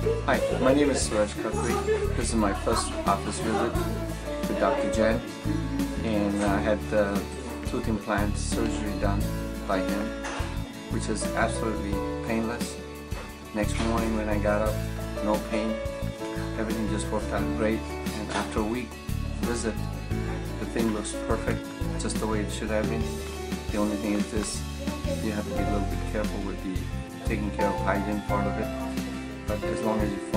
Hi, my name is Suraj Khatri. This is my first office visit with Dr. Jain and I had the tooth implant surgery done by him which is absolutely painless. Next morning when I got up, no pain. Everything just worked out great and after a week visit, the thing looks perfect just the way it should have been. The only thing is this, you have to be a little bit careful with the taking care of hygiene part of it but as long as you